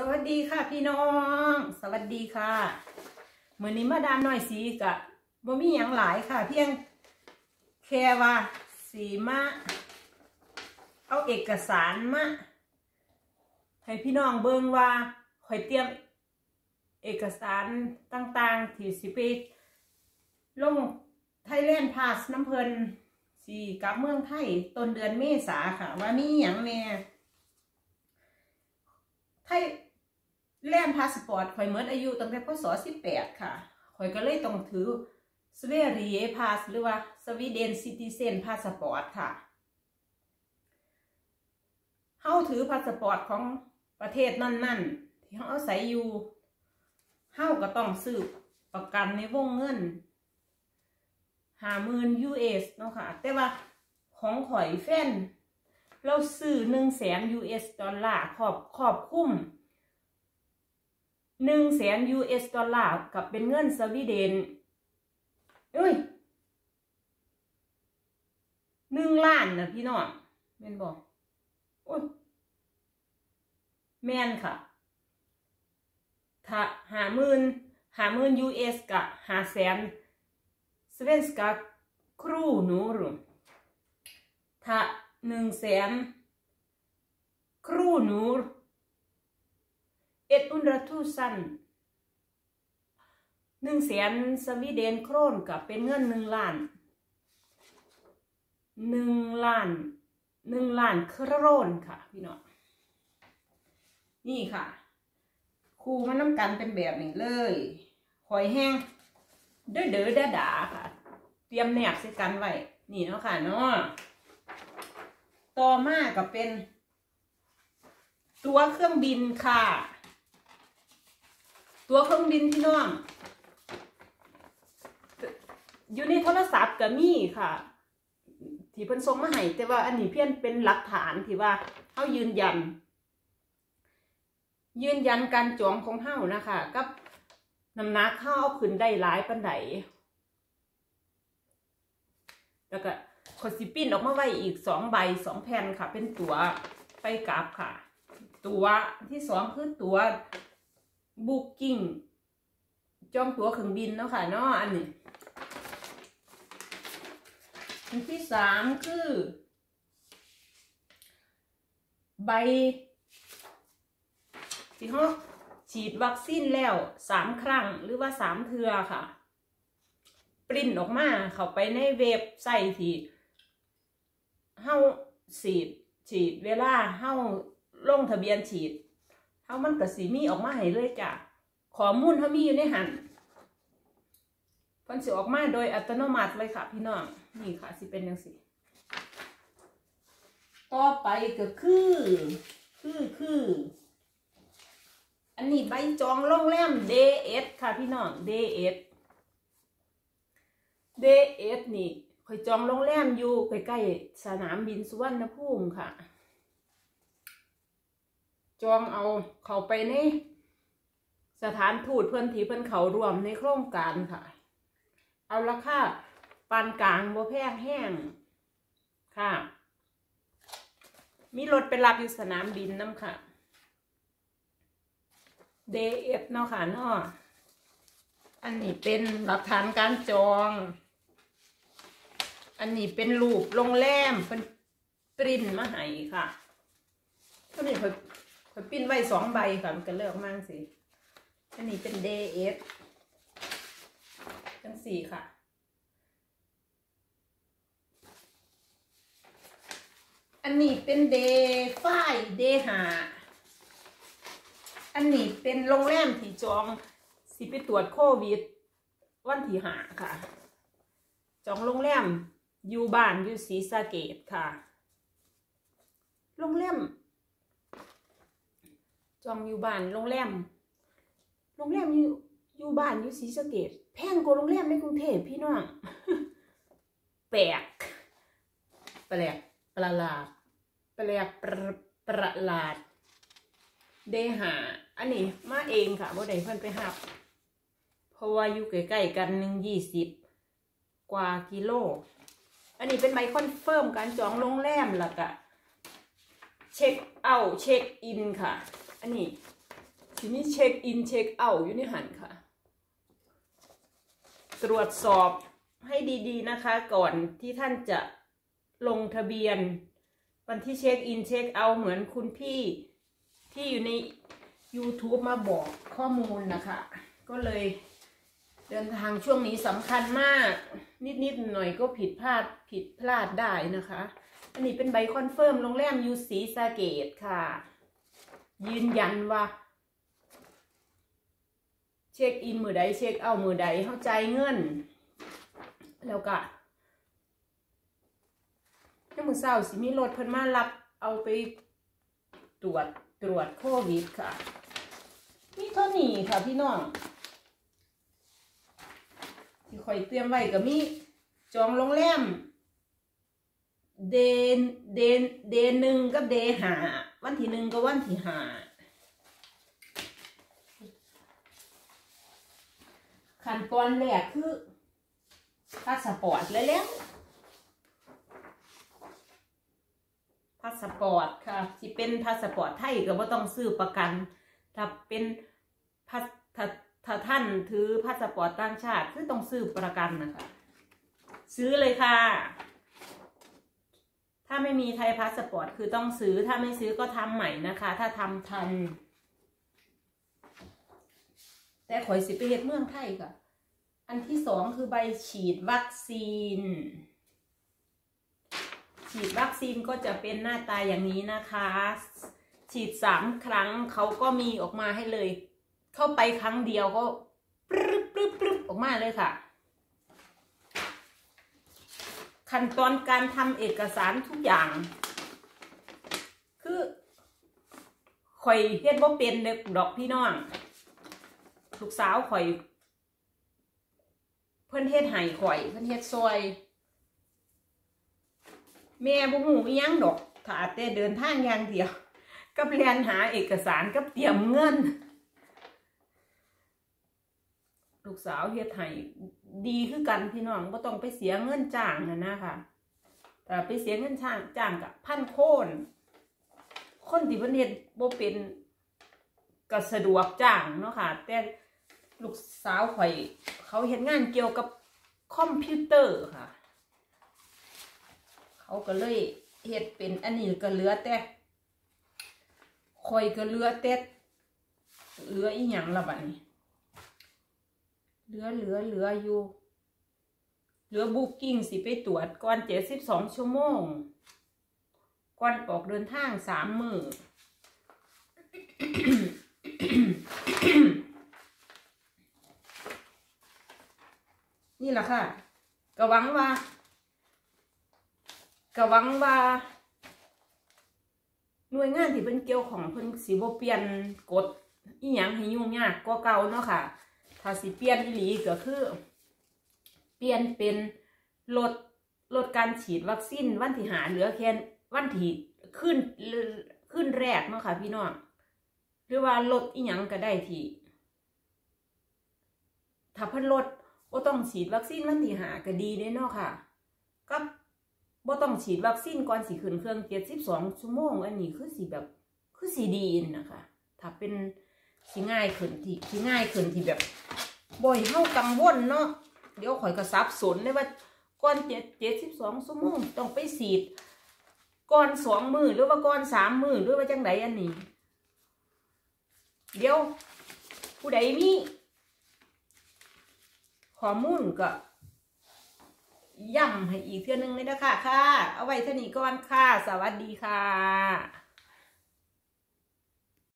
สวัสดีค่ะพี่น้อง สวัสดีค่ะเหมือนนี้มาดามน้อยสีกะบ่มีอย่างหลายค่ะ เพียงแค่ว่าสีมาเอาเอกสารมาให้พี่น้องเบิ่งว่าคอยเตรียมเอกสารต่างๆ ที่สิไปลงไทยแลนด์พาสน้ำเพลินสีกับเมืองไทยต้นเดือนเมษาค่ะ ว่ามีอย่างแน่ไทย แลนพาสปอร์ตข่อยเมื่ออายุตั้งแต่พศสิบแปดค่ะข่อยก็เลยต้องถือ Sverige pass หรือว่า Sweden citizen passport ค่ะเฮาถือพาสปอร์ตของประเทศนั่นๆ ที่เฮาอาศัยอยู่เฮาก็ต้องซื้อประกันในวงเงินห้าหมื่น US เนาะค่ะ แต่ว่าของข่อยแฟน เราซื้อหนึ่งแสน US ดอลลาร์ขอบขอบคุ้ม หนึ่งแสน US ดอลลาร์กับเป็นเงินสวีเดนเอ้ยหนึ่งล้านนะพี่น้องแมนบอกโอ้ยแมนค่ะ ถ้าหาหมื่นหาหมื่น US กับหาแสนสเวนสกาครูหนูรุถ้าหนึ่งแสนครูหนู เอ็ดอุนราทูซันหนึ่งแสนสวีเดนโครนกับเป็นเงินหนึ่งล้านหนึ่งล้านหนึ่งล้านโครนค่ะ พี่น้องนี่ค่ะ คูมาน้ำกันเป็นแบบนี้เลยหอยแห้งเด้อเด้อดาดาค่ะ เตรียมแนบใส่กันไว้นี่เนาะค่ะเนาะต่อมาก็เป็น ตัวเครื่องบินค่ะ ตัวเครื่องบินพี่น้องอยู่ในโทรศัพท์ก็มีค่ะ ที่เพิ่นส่งมาให้แต่ว่าอันนี้เพี้ยนเป็นหลักฐานที่ว่าเขายืนยัน ยืนยันการจองของเฮานะคะ กับน้ำหนักเข้าเอาขึ้นได้หลายปันไดแล้วก็ขอสิปิ้นออกมาไว้อีกสองใบสองแผ่นค่ะ เป็นตัวไปกลับค่ะ ตัวที่สองคือตัว บุ๊กิ้งจองตั๋วเครื่องบินเนาะค่ะเนาะอันนี้อันที่สามคือ ใบที่ห้อฉีดวัคซีนแล้วสามครั้งหรือว่าสามเทือค่ะ ปริ้นออกมาเข้าไปในเว็บไซต์ที่เฮาฉีดฉีดเวลาเฮาลงทะเบียนฉีด เฮามันก็สีมีออกมาให้เลยจ้ะข้อมูลเฮามีอยู่ในหันมันสิออกมาโดยอัตโนมัติเลยค่ะ พี่น้องนี่ค่ะสิเป็นยังสิต่อไปก็คือ คือคือ อันนี้ใบจองโรงแรม DS ค่ะพี่น้อง DS DS นี่คอยจองโรงแรมอยู่ใกล้ๆสนามบินสุวรรณภูมิค่ะ จองเอาเขาไปในสถานทูตเพื่อนที่เพื่อนเขารวมในโครงการค่ะ เอาราคาปานกลางบ่แพงแห้งค่ะ มีรถไปรับอยู่สนามบินน้ำค่ะเดเอฟเนาะค่ะเนาะอันนี้เป็นหลักฐานการจอง อันนี้เป็นรูปโรงแรมเป็นปริ้นมาให้ค่ะตัวนี้เพิ่น เพิ่นปิ้นไว้สองใบค่ะมันก็เลือกมั่งสิ อันนี้เป็นเดเอฟทั้งสี่ค่ะ อันนี้เป็นเดย์ฝ้ายเดย์หาอันนี้เป็นโรงแรมที่จองสิไปตรวจโควิด วันที่หาค่ะ จองโรงแรมอยู่บ้านอยู่ศรีสะเกดค่ะ โรงแรม จองอยู่บ้านโรงแรมโรงแรมอยู่อยู่บ้านอยู่ศรีสะเกษแพงกว่าโรงแรมในกรุงเทพพี่น้องแปลกแปลกประหลาดแปลกประประหลาด day ห้าอันนี้มาเองค่ะบ่ได้เพิ่นไปหับ เพราะว่าอยู่ใกล้ๆกันหนึ่งยี่สิบกว่ากิโล อันนี้เป็นใบ confirm การจองโรงแรมแล้วก็เช็คเอาเช็คอินค่ะ อันนี้ทีนี้เช็คอินเช็คเอาท์อยู่ในหันค่ะ ตรวจสอบให้ดีๆนะคะ ก่อนที่ท่านจะลงทะเบียน วันที่เช็คอินเช็คเอาท์เหมือนคุณพี่ที่อยู่ใน YouTube มาบอกข้อมูลนะคะ ก็เลยเดินทางช่วงนี้สำคัญมาก นิดๆหน่อยก็ผิดพลาดผิดพลาดได้นะคะ อันนี้เป็นใบ confirm โรงแรมอยู่ศรีสะเกษค่ะ ยืนยันว่า check in มื้อใด check out มื้อใดเข้าใจเงิน แล้วก็ให้มื้อเช้าสิมีรถเพิ่นมารับเอาไปตรวจตรวจโควิดค่ะมีเท่านี้ค่ะพี่น้องที่ข่อยเตรียมไว้ก็มีจองโรงแรม day day day หนึ่งกับ day ห้า วันที่หนึ่งกับวันที่ห้าขั้นตอนแรกคือพาสปอร์ตเลยแล้วพาสปอร์ตค่ะที่เป็นพาสปอร์ตไทยก็บ่ต้องซื้อประกัน ถ้าเป็นพาถ้าถ้าท่านถือพาสปอร์ตต่างชาติคือต้องซื้อประกันนะคะซื้อเลยค่ะ ถ้าไม่มีไทยพาสปอร์ตคือต้องซื้อถ้าไม่ซื้อก็ทำใหม่นะคะ ถ้าทำทัน แต่ข่อยสิไปเฮ็ดเมืองไทยค่ะอันที่สองคือใบฉีดวัคซีน ฉีดวัคซีนก็จะเป็นหน้าตาอย่างนี้นะคะ ฉีดสามครั้งเขาก็มีออกมาให้เลย เข้าไปครั้งเดียวก็ปรึบปรึบปรึบออกมาเลยค่ะ ขั้นตอนการทำเอกสารทุกอย่าง คือข่อยเฮ็ดบ่เป็นเด็กดอกพี่น้องลูกสาวข่อย เพิ่อนเฮ็ดให้ข่อย เพิ่อนเฮ็ดซอยแม่บ่ฮู้อีหยังดอกถ้าแต่เดินทางอย่างเดียว กับเรียนหาเอกสารกับเตรียมเงิน ลูกสาวเฮ็ดให้ดีคือกันพี่น้องบ่ต้องไปเสียเงินจ้างนะนะค่ะแต่ไปเสียเงินจ้างจ้างกับพันโคนคนที่เพิ่นเฮ็ดบ่เป็นก็สะดวกจ้างเนาะค่ะ แต่ลูกสาวข่อย เขาเฮ็ดงานเกี่ยวกับคอมพิวเตอร์ค่ะ เขาก็เลยเฮ็ดเป็นอันนี้ก็เหลือแต่ข่อยก็เหลือแต่เหลืออีหยังละบัดนี้ เหลือเหลือเหลืออยู่ เหลือบุ๊กิ้งสิไปตรวจก่อนเจ็ดสิบสองชั่วโมง ก่อนออกเดินทางสามมือนี่แหละค่ะกะหวังว่ากะหวังว่า หน่วยงานที่เป็นเกี่ยวของเพิ่นสิบ่เปลี่ยนกฎอีหยังให้ยุ่งยากกว่าเก่าเนาะค่ะ ถ้าสิเปลี่ยนอีหลีก็คือ เปลี่ยนเป็นลดลดการฉีดวัคซีนวันที่หาเหลือแค่วันที่ขึ้นขึ้นแรกเนาะค่ะพี่น้องหรือว่าลดอีหยังก็ได้ที่ถ้าเพิ่นลดบ่ต้องฉีดวัคซีนวันที่หาก็ดีเด้เนาะค่ะก็บ่ต้องฉีดวัคซีนก่อนสิขึ้นเครื่อง72ชั่วโมง อันนี้คือสิแบบคือสิดีนนะคะถ้าเป็น สิง่ายขึ้นที่สิง่ายขึ้นที่แบบบ่อยเฮากังวลเนาะเดี๋ยวข่อยก็สับสนเลยว่าก่อนเจ็ดเจ็ดสิบสองชั่วโมงต้องไปฉีดก่อนสองมือหรือว่าก่อนสามมือหรือว่าจังไดอันนี้ เดี๋ยว ผู้ใดมีข้อมูลก็ย้ำให้อีกเทื่อนึงเลยนะคะค่ะ เอาไว้เท่านี้ก่อนค่ะ สวัสดีค่ะ